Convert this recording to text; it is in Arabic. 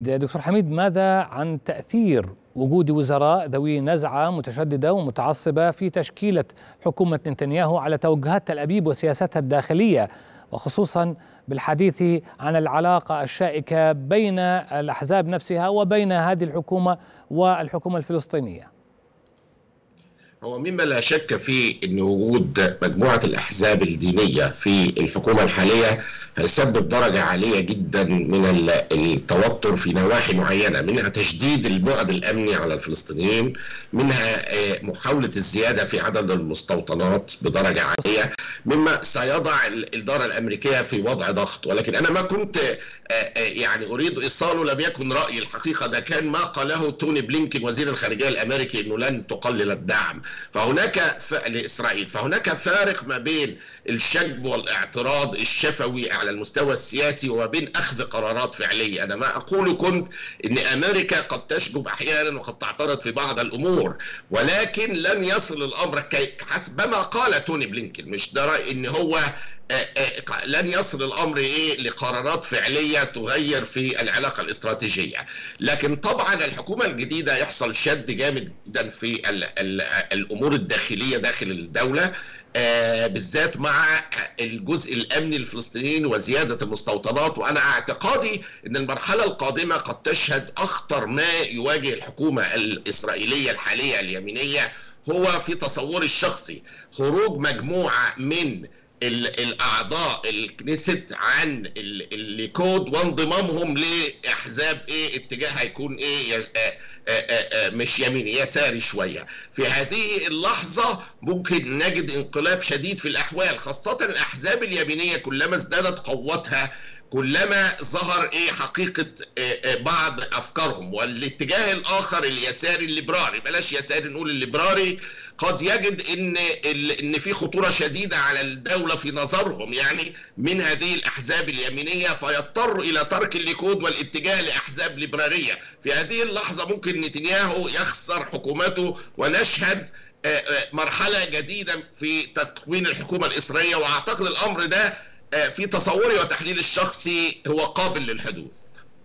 دكتور حميد ماذا عن تأثير وجود وزراء ذوي نزعة متشددة ومتعصبة في تشكيلة حكومة نتنياهو على توجهات تل أبيب وسياستها الداخلية وخصوصا بالحديث عن العلاقة الشائكة بين الأحزاب نفسها وبين هذه الحكومة والحكومة الفلسطينية؟ هو مما لا شك فيه إن وجود مجموعة الأحزاب الدينية في الحكومة الحالية هيسبب درجة عالية جدا من التوتر في نواحي معينة منها تشديد البعد الأمني على الفلسطينيين منها محاولة الزيادة في عدد المستوطنات بدرجة عالية مما سيضع الإدارة الأمريكية في وضع ضغط. ولكن أنا ما كنت يعني أريد إيصاله لم يكن رأيي الحقيقة ده كان ما قاله توني بلينكن وزير الخارجية الأمريكي إنه لن تقلل الدعم. فهناك ف... لإسرائيل فهناك فارق ما بين الشجب والاعتراض الشفوي على المستوى السياسي وما بين أخذ قرارات فعلية. أنا ما أقول كنت إن أمريكا قد تشجب أحيانا وقد تعترض في بعض الأمور ولكن لن يصل الأمر كي... حسب ما قال توني بلينكن مش ده راي إن هو لن يصل الأمر إيه؟ لقرارات فعلية تغير في العلاقة الاستراتيجية. لكن طبعا الحكومة الجديدة يحصل شد جامد جدا في ال ال الأمور الداخلية داخل الدولة آه بالذات مع الجزء الأمني الفلسطينيين وزيادة المستوطنات. وأنا اعتقادي إن المرحلة القادمة قد تشهد أخطر ما يواجه الحكومة الإسرائيلية الحالية اليمينية هو في تصوري الشخصي خروج مجموعة من الأعضاء الكنيست عن الليكود وانضمامهم لإحزاب إيه اتجاه هيكون إيه مش يميني يساري شوية. في هذه اللحظة ممكن نجد انقلاب شديد في الأحوال خاصة الأحزاب اليمينية كلما ازدادت قوتها كلما ظهر إيه حقيقة بعض افكارهم والاتجاه الآخر اليساري الليبرالي. بلاش يساري نقول الليبرالي قد يجد ان ان في خطورة شديدة على الدولة في نظرهم. يعني من هذه الاحزاب اليمينية فيضطر إلى ترك الليكود والاتجاه لاحزاب ليبرالية. في هذه اللحظة ممكن نتنياهو يخسر حكومته ونشهد مرحلة جديدة في تكوين الحكومة الإسرائيلية. وأعتقد الأمر ده في تصوري وتحليلي الشخصي هو قابل للحدوث.